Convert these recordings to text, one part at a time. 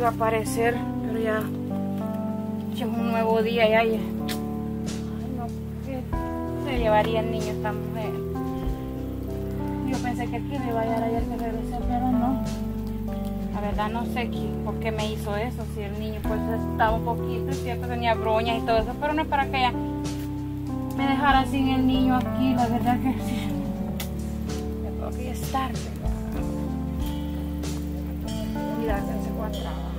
iba a aparecer, pero ya, es un nuevo día ya. ya. Ay, no, ¿qué se llevaría el niño esta mujer? Yo pensé que aquí me iba a llegar ayer que regresé, pero no. La verdad no sé qué, por qué me hizo eso, si el niño pues estaba un poquito, cierto, tenía broñas y todo eso, pero no es para que ella me dejara sin el niño aquí, la verdad que. Me tengo que estar, pero... Que se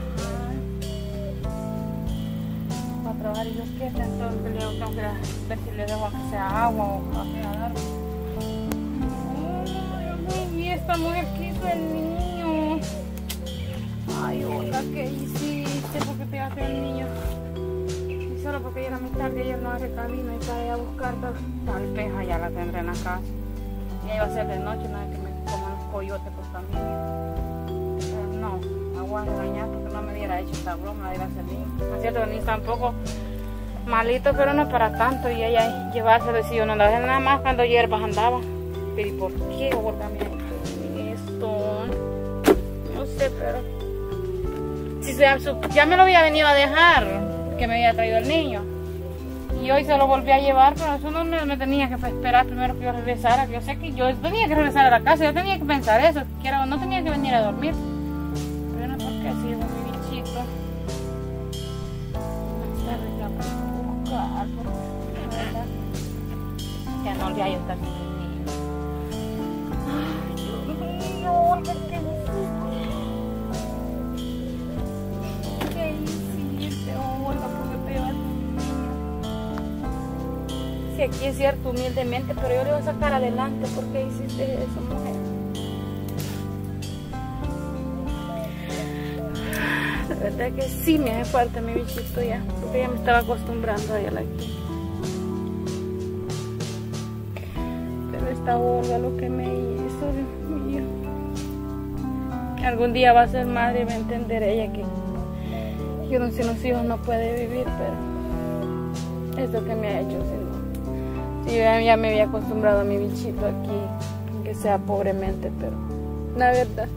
trabajar y yo qué, entonces le digo, tengo que ver si le dejo que sea agua o café a dar. Ay, esta mujer quiso el niño. Ay, hola, ¿qué hiciste? ¿Por qué te hace el niño? Y solo porque era muy tarde, ayer no hace camino y para a buscar tal, tal vez allá la tendré en la casa. Y ahí va a ser de noche, no es que me coman los coyotes por camino. Pero no, agua me hubiera hecho esta broma ir a niño. No cierto, el niño está un poco malito, pero no para tanto. Y ella llevárselo si yo no andaba nada más cuando hierbas andaba. Pero ¿y por qué? ¿Por qué me ha hecho esto? No sé, pero si se- ya me lo había venido a dejar, que me había traído el niño. Y hoy se lo volví a llevar, pero eso no me, tenía que esperar primero que yo regresara. Yo sé que yo tenía que regresar a la casa, yo tenía que pensar eso, que era- no tenía que venir a dormir. A mi niño? Sí, aquí es cierto, humildemente, pero yo le voy a sacar adelante. ¿Por qué hiciste eso, mujer? La verdad que sí me hace falta mi bichito ya, porque ya me estaba acostumbrando a él aquí. Esta Olga lo que me hizo, Dios mío. Algún día va a ser madre y va a entender ella que que uno sin los hijos no puede vivir, pero es lo que me ha hecho. Si, no, yo ya, me había acostumbrado a mi bichito aquí, que sea pobremente, pero la verdad.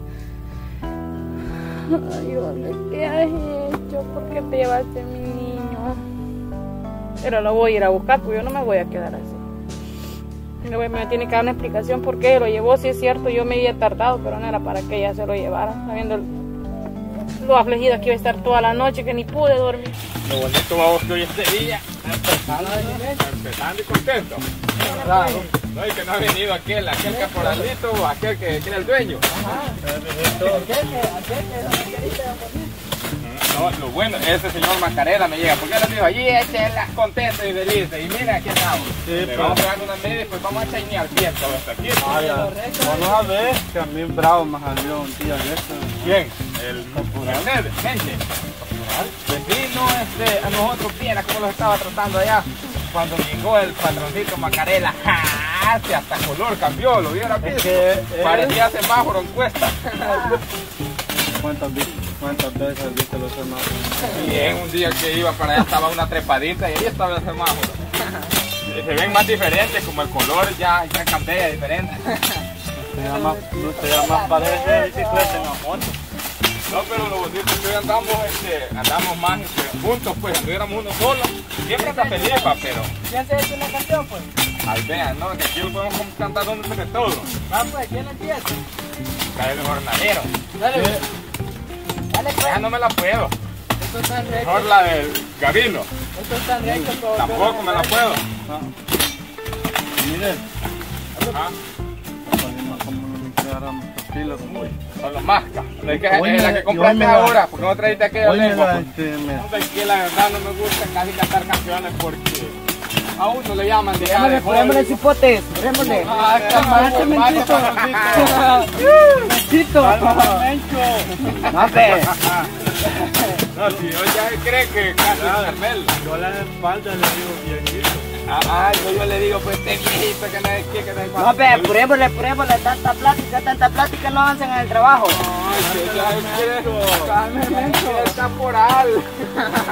Ay, Olga, ¿qué has hecho? ¿Por qué te llevaste mi niño? Pero lo voy a ir a buscar, porque yo no me voy a quedar así. Me, voy- me tiene que dar una explicación por qué lo llevó. Si es cierto, yo me había tardado, pero no era para que ella se lo llevara, sabiendo lo afligido que iba a estar toda la noche, que ni pude dormir. Lo bonito vamos que hoy este día, empezando, empezando y contento. Claro. No, y que no ha venido aquel, aquel caporalito o aquel que, que era el dueño. No, lo bueno, ese señor Macarela me llega, porque él dijo, allí échenlas contentos y felices, y mira, aquí estamos. Le pues. vamos a dar una media y pues vamos a chainear bien todo esto aquí. Vamos a ver que a mí bravo me salió un día de esto. ¿Quién? El Caporal. Gente, vecino, este, a nosotros viera cómo los estaba tratando allá. Cuando llegó el patroncito Macarela, ¡ja! Se hasta color cambió, lo hubiera visto. que él- Parecía semáforo en cuesta. ¿Cuántas, vi- cuántas veces viste los semáforos? Y en un día que iba para allá estaba una trepadita y ahí estaba el semáforo. Se ven más diferentes, como el color ya, ya cambia diferente. Usted más, usted más parece bicicleta en la moto. No, pero lo bonito es que hoy andamos, este, andamos más este, juntos, pues, anduviéramos uno solo. Siempre está feliz, pa, pero ¿Ya se hecho una canción, pues? al vean, ¿no? Que aquí lo podemos cantar donde entre todos. Va, pues, ¿quién empieza? La del jornalero. Dale, pues. Dale, pues. Esa no me la puedo. Esto es tan Mejor recto. la del Gavino. Esto es tan recto. como- Tampoco me la puedo. No. Mire, Ajá. Son los mascas. Es que Oye, es la que compraste la- ahora, porque no traíste aquella Oye, lengua. la, pues. este, me- No, es que la verdad no me gusta casi cantar canciones porque a uno le llaman de Ponémosle, ponémosle cipotes, ponémosle. Ah, Calmate, Menchito. Menchito. No, pues. No, si yo ya cree que casi es Carmel. yo la espalda le digo viejito. Ah, ah, yo, yo le digo, pues este viejito que no es que, que no es No, pues, apurémosle, apurémosle. Tanta plática, tanta plática no avanzan en el trabajo. Que cálmeme, quiere el caporal.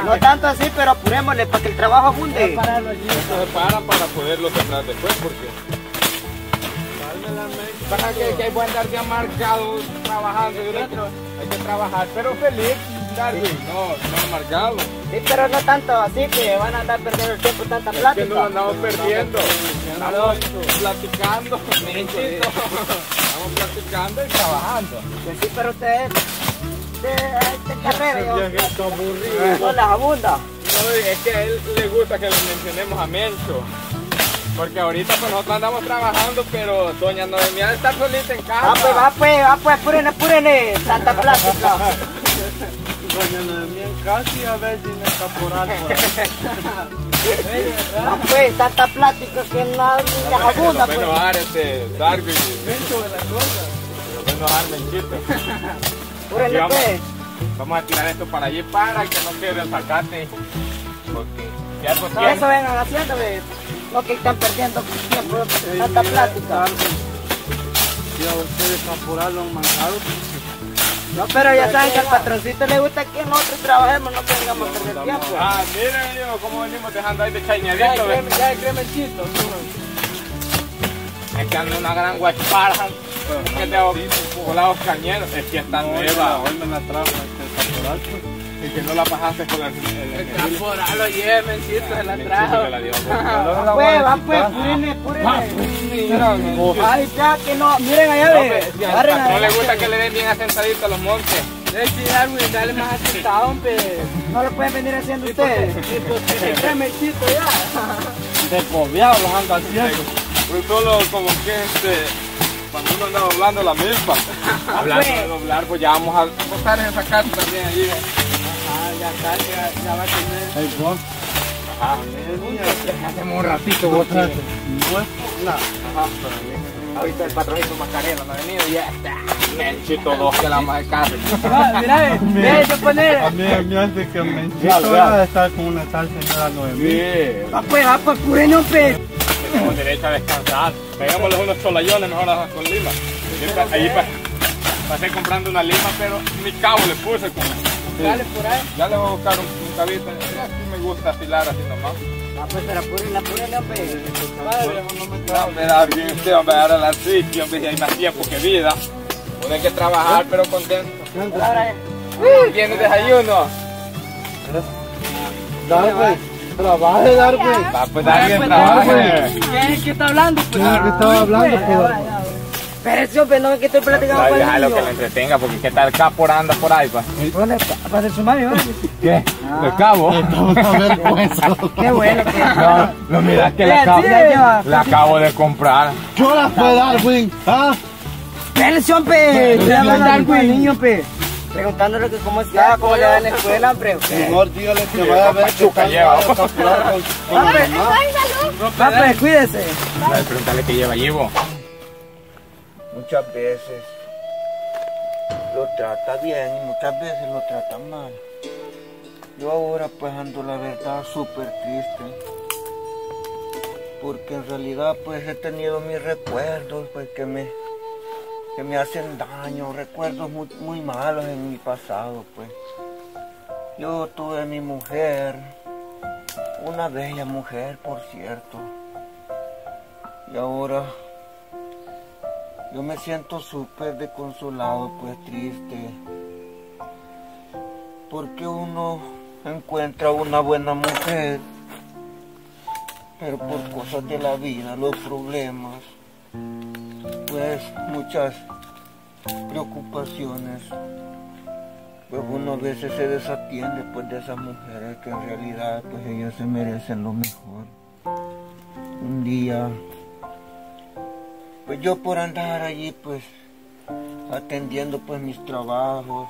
No tanto así, pero apurémosle para que el trabajo abunde. Se paran para poderlo sembrar después porque para que, que hay buen andar ya marcado trabajando y otro hay que trabajar pero feliz Darwin, no, no amargado. Sí, pero no tanto así que van a andar perdiendo el tiempo tanta Es que plática. no lo andamos perdiendo. Estamos platicando. Estamos platicando y trabajando. Que sí, pero usted de, de carrera, aburrido. no las abunda. No, es que a él le gusta que le mencionemos a Mencho. Porque ahorita pues nosotros andamos trabajando, pero doña Noemia está solita en casa. Va pues, va pues, va pues, apúrenle, apúrenle, tanta plática. Doña Noemí en casi a ver si me caporal por ahí. Va pues, tanta plática que no ni las abunda Lo va a pues. enojar este Darby. Lo va a enojar Menchito. Apúrenle Digamos. pues. Vamos a tirar esto para allí para que no quede el zacate. Porque si algo Eso tiene. vengan haciendo, ve. No que están perdiendo tiempo, tanta plática. Y a ustedes han mandado. No, pero ya saben que al patroncito le gusta que nosotros trabajemos, no que vengamos a perder tiempo. Ah, miren yo cómo venimos dejando ahí de Ya, chañadito. ya, crémenchito. Es que anda una gran guachpara. Es que te hago volados cañeros. Es que está nueva. Hoy me la trajo este pues. Y que no la pasaste con el. el, el, Caporal, oye, Menchito, se la el trajo. la Va pues, va pues, Ay, ya que no, miren allá, No, ve. pues, patrón le gusta que le den bien asentadito a los montes. Sí, Darwin, dale más asentado, hombre. No lo pueden venir haciendo ustedes. Crémenchito ya. De cobiado los anda haciendo. Pues solo como que este. Cuando uno anda doblando la misma. Hablando de doblar, pues ya vamos a botar en esa casa también allí. Ah, ya está, ya, ya va a tener. Hacemos un ratito, vos. No. Ahorita el patronito Macarena no ha venido ya está. Menchito dos que la más. Ah, mira, ve, yo poner. A mí me hace que a estar con una tal señora Noemí. Sí. Va pues, va pues. Tenemos derecho a descansar. Pegámosle unos cholayones mejor a con lima. Ahí pa- pasé comprando una lima, pero ni cabo le puse. Dale por. Ya le voy a buscar un, sí me gusta afilar así nomás. Va pues, pero apúrenle, apúrenle, hombre. No, me da bien usted, hombre, ahora la sitio, hombre, hay más tiempo que vida. Hay que trabajar, pero contento. ¿Tienes desayuno? Darwin, trabaje, Darwin. Va, pues dale, trabaje. ¿Quién es que está hablando? Pues, Mira que estaba hablando, pero Espérense, hombre, no es que estoy platicando Ay, con el déjalo que le entretenga, porque qué tal capo anda por ahí, pa. ¿Dónde está? Para su mami, ¿no? ¿Qué? ¿El cabo? estamos a ver vergüenza. Qué bueno que... No, no, mira que la acabo, la acabo de comprar. ¿Qué hora fue, Darwin? ¿Ah? Espérense, hombre. Hablando con el niño, hombre. Preguntándole que cómo está, cómo le va en la escuela, hombre. Mejor dígale que vaya a ver que está lleva. la pues, cuídese. Pregúntale que lleva llevo. Muchas veces lo trata bien y muchas veces lo trata mal. Yo ahora pues ando la verdad súper triste. Porque en realidad pues he tenido mis recuerdos pues que me, que me hacen daño, recuerdos muy, muy malos en mi pasado pues. Yo tuve a mi mujer, una bella mujer por cierto. Y ahora yo me siento súper desconsolado, pues triste. Porque uno encuentra una buena mujer, pero por cosas de la vida, los problemas, pues muchas preocupaciones, pues uno a veces se desatiende pues de esas mujeres que en realidad pues ellas se merecen lo mejor. Un día pues yo por andar allí pues atendiendo pues mis trabajos.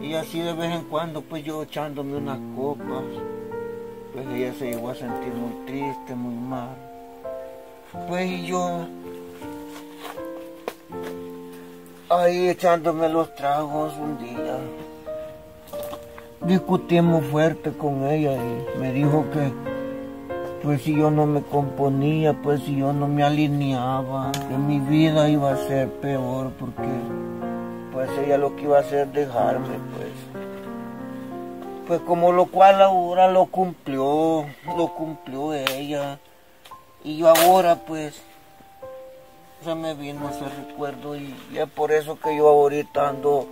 Y así de vez en cuando pues yo echándome unas copas. Pues ella se llegó a sentir muy triste, muy mal. Pues yo ahí echándome los tragos un día. Discutimos fuerte con ella y me dijo que pues si yo no me componía, pues si yo no me alineaba, que mi vida iba a ser peor porque pues ella lo que iba a hacer dejarme, pues. Pues como lo cual ahora lo cumplió, lo cumplió ella. Y yo ahora pues se me vino ese recuerdo y, y es por eso que yo ahorita ando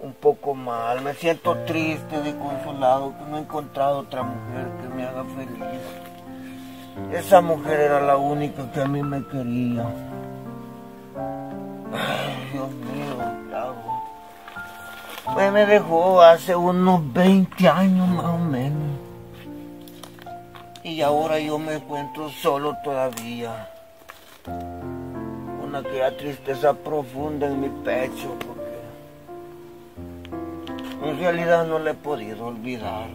un poco mal, me siento triste, desconsolado, que no he encontrado otra mujer que me haga feliz. Esa mujer era la única que a mí me quería. Ay, Dios mío, ¿qué hago? Pues me dejó hace unos 20 años más o menos. Y ahora yo me encuentro solo todavía. Una tristeza profunda en mi pecho porque en realidad no le he podido olvidar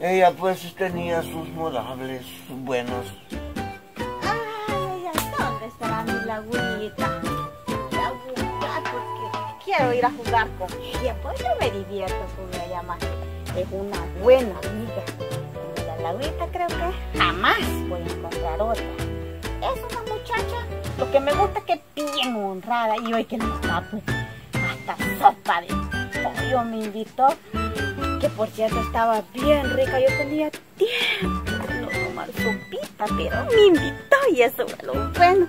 ella pues tenía sus modables, sus buenos. Ay, ¿dónde estará mi lagunita? Voy a buscar porque quiero ir a jugar con ella. Pues yo me divierto con ella más. Es una buena amiga. La lagunita creo que jamás voy a encontrar otra. Es una muchacha, lo que me gusta que es bien honrada. Y hoy que no está, pues, hasta sopa de pollo me invitó. Que por cierto estaba bien rica. Yo tenía tiempo de no tomar sopita, pero me invitó y eso fue lo bueno.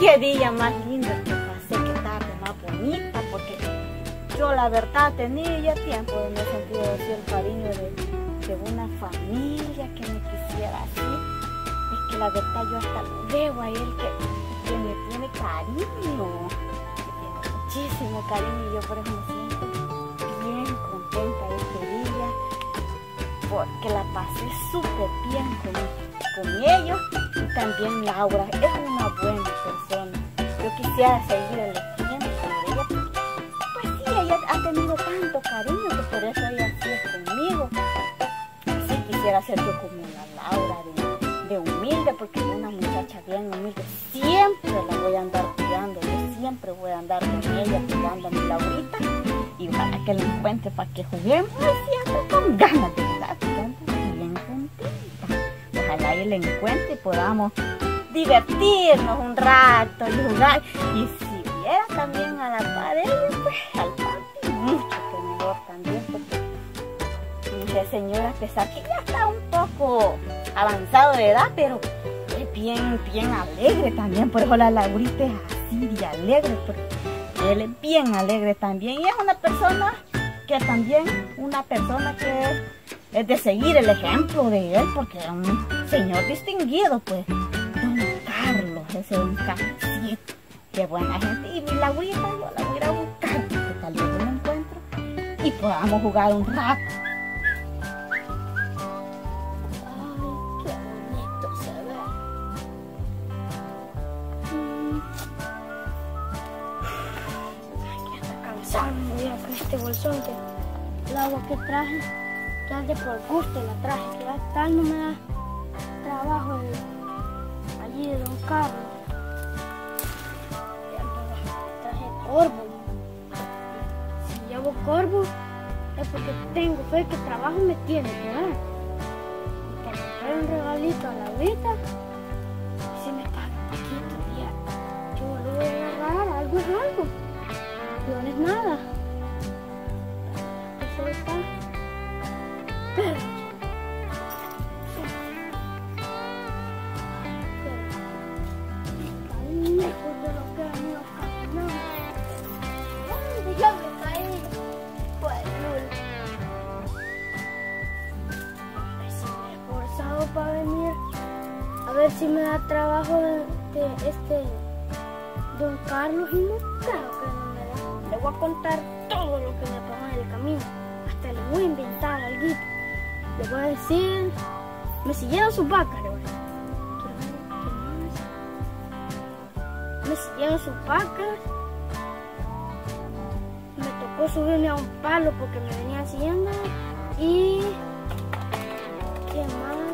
Qué día más lindo que pasé, qué tarde más bonita, porque yo la verdad tenía ya tiempo de no sentir así el cariño de, de una familia que me quisiera así. Es que la verdad yo hasta lo veo a él que, que me tiene cariño, que tiene muchísimo cariño y yo por eso me siento porque la pasé súper bien con, con ellos y también Laura es una buena persona. Yo quisiera seguir el ejemplo ella pues sí, ella ha tenido tanto cariño que por eso ella así es conmigo. Sí, quisiera ser yo como la Laura de, de humilde porque es una muchacha bien humilde. Siempre la voy a andar cuidando, yo siempre voy a andar con ella cuidando a mi Laurita y ojalá que la encuentre para que juguemos y siempre con ganas de jugar, bien contenta. Ojalá y la encuentre y podamos divertirnos un rato y jugar. Y si viera también a la pared, pues al papi, mucho que mejor también, porque ese señor, pesar que ya está un poco avanzado de edad, pero es bien, bien alegre también. Por eso la Laurita es así de alegre, porque él es bien alegre también y es una persona que también, una persona que es de seguir el ejemplo de él, porque es un señor distinguido, pues, don Carlos, ese don Carlosito, qué buena gente. Y mi Laurita, yo la voy a buscar, porque tal vez me encuentro y podamos jugar un rato. Bolsón que el agua que traje, ya de por gusto la traje, que tal no me da trabajo allí de Don Carlos. Traje- corvo. Si llevo corvo es porque tengo fe que trabajo me tiene que dar. Y para comprar un regalito a la ahorita, si me paga un poquito ya, yo lo voy a agarrar, algo es algo. No es nada. Trabajo de, este Don Carlos y no claro que me da. Le voy a contar todo lo que me pasó en el camino. Hasta le voy a inventar algo. Le voy a decir, me siguieron sus vacas, le voy a decir. Me siguieron sus vacas. Me tocó subirme a un palo porque me venía siguiendo. Y... ¿Qué más?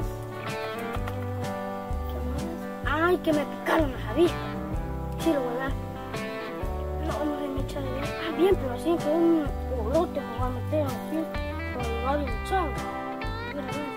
Ay, que me picaron las avispas. Sí, lo dar. No, no se me de bien. Ah, bien, pero así que un olote a meter así. Chavo. Mira, mira.